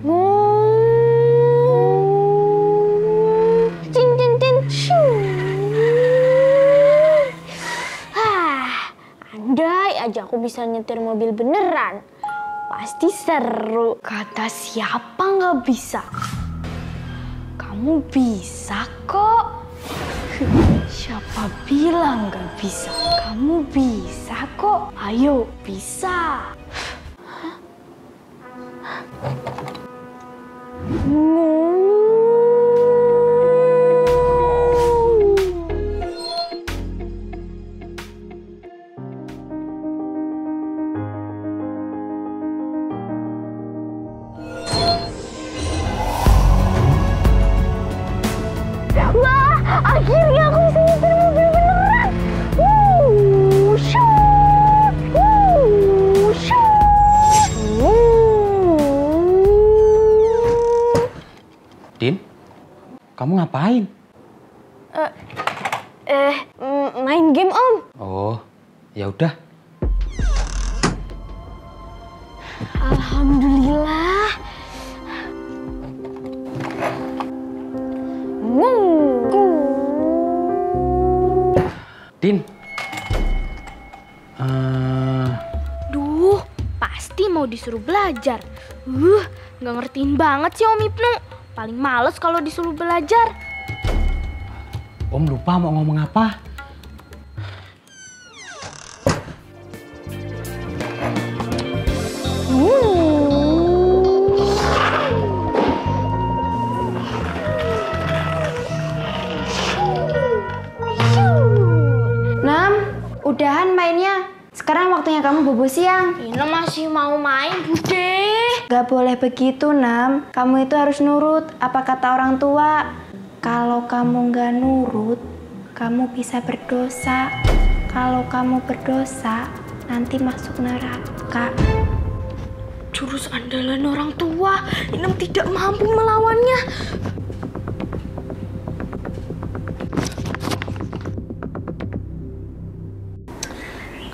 Hah, andai aja aku bisa nyetir mobil beneran. Pasti seru. Kata siapa nggak bisa? Kamu bisa kok. Siapa bilang nggak bisa? Kamu bisa kok. Ayo, bisa. Wah, akhirnya kamu ngapain? Eh, mm, main game om. Oh, ya udah. Alhamdulillah. Wuh. Din. Eh, Duh, pasti mau disuruh belajar. Uh, nggak ngertiin banget sih Om Ibnu. Paling males kalau disuruh belajar. om lupa mau ngomong apa? Nam, udahan mainnya. Sekarang waktunya kamu bobo siang. Ina masih mau main, Bude. Gak boleh begitu, Nam. Kamu itu harus nurut apa kata orang tua. Kalau kamu gak nurut, kamu bisa berdosa. Kalau kamu berdosa, nanti masuk neraka. Jurus andalan orang tua. Inem tidak mampu melawannya.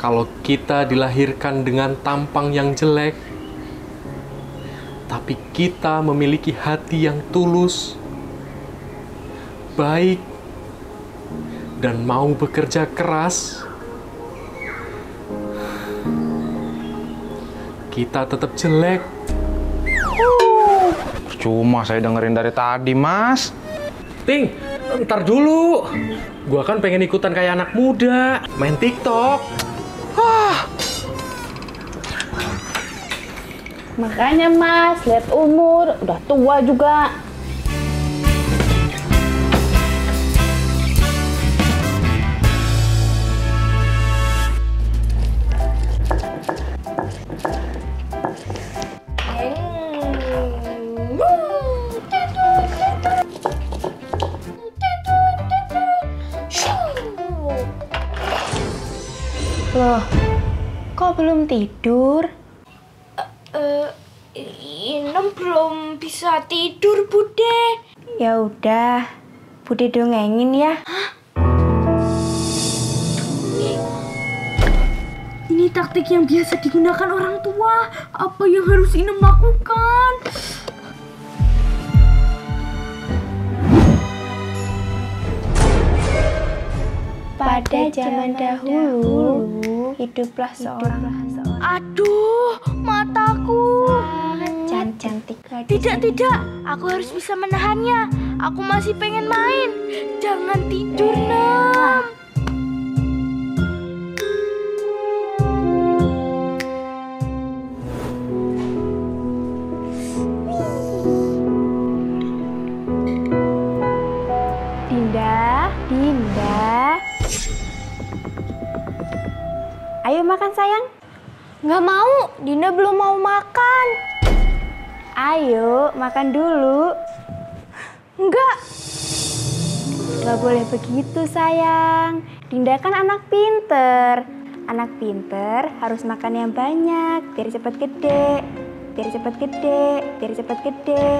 Kalau kita dilahirkan dengan tampang yang jelek, tapi kita memiliki hati yang tulus, baik, dan mau bekerja keras, kita tetap jelek. Cuma saya dengerin dari tadi, Mas. Ting, ntar dulu. Gua kan pengen ikutan kayak anak muda, main TikTok. Makanya mas, lihat umur, udah tua juga. Loh, kok belum tidur? Eh, Inem belum bisa tidur, Bude. Ya udah, Bude dongengin ya. Ini taktik yang biasa digunakan orang tua. Apa yang harus Inem lakukan? Pada zaman dahulu, hiduplah seorang Aduh, mataku. sangat cantik. Tidak, tidak. Aku harus bisa menahannya. Aku masih pengen main. Jangan tidur, Nam. Dinda, Dinda. Ayo makan sayang. Nggak mau. Dinda belum mau makan. Ayo makan dulu. Enggak. Gak boleh begitu sayang. Dinda kan anak pinter. Anak pinter harus makan yang banyak biar cepet gede. Biar cepet gede, biar cepet gede.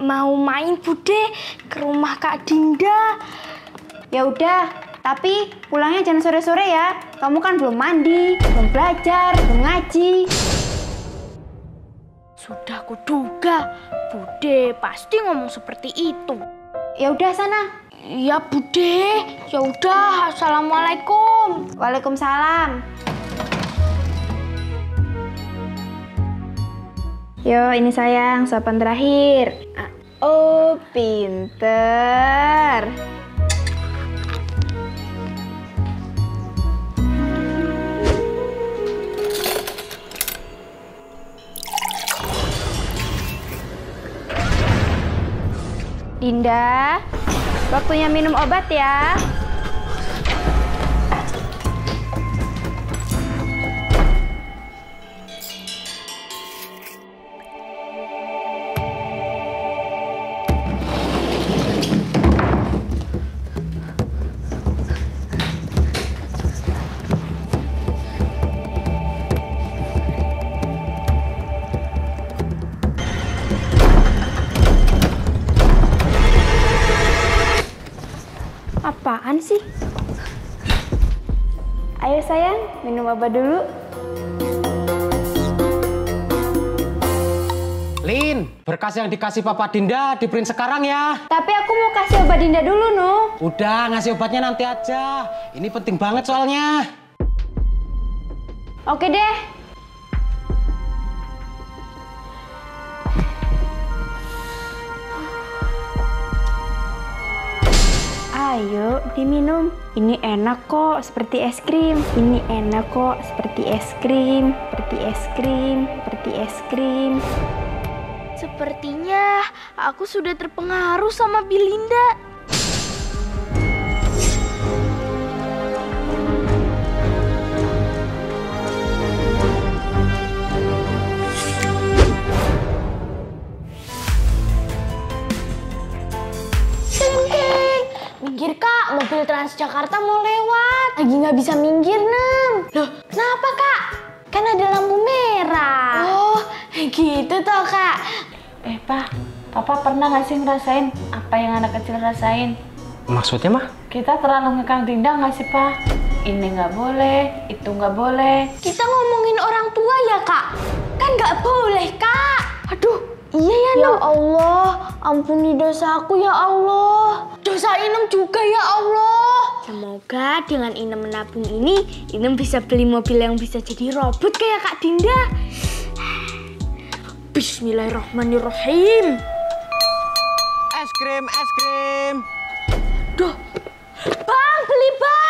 Mau main Bude ke rumah Kak Dinda. Ya udah, tapi pulangnya jangan sore-sore ya. Kamu kan belum mandi, belum belajar, belum ngaji. Sudah kuduga, Bude pasti ngomong seperti itu. Ya udah sana. Iya Bude, ya udah. Assalamualaikum. Waalaikumsalam. Yo, ini sayang, sopan terakhir. Oh, pinter. Dinda, waktunya minum obat ya. Apaan sih? Ayo sayang, minum obat dulu. Lin, berkas yang dikasih Papa Dinda di print sekarang ya. Tapi aku mau kasih obat Dinda dulu, Nu. Udah, ngasih obatnya nanti aja. Ini penting banget soalnya. Oke deh. Ayo diminum. Ini enak kok, seperti es krim. Ini enak kok, seperti es krim, seperti es krim, seperti es krim. Sepertinya aku sudah terpengaruh sama Bilinda. Transjakarta mau lewat. Lagi nggak bisa minggir, Nem. Loh, kenapa kak? Kan ada lampu merah. Oh, gitu toh kak. Eh, Pak. Papa pernah nggak sih ngerasain apa yang anak kecil rasain? Maksudnya mah? Kita terlalu ngekang Dinda nggak sih, Pak? Ini nggak boleh, itu nggak boleh. Kita ngomongin orang tua ya kak? Kan nggak boleh kak. Aduh, iya ya Ya Allah, Ampuni dosaku ya Allah. Dosa Inem juga ya Allah. Semoga dengan Inem menabung ini, Inem bisa beli mobil yang bisa jadi robot kayak Kak Dinda. Bismillahirrahmanirrahim. Es krim, es krim. Duh, Bang, beli bang.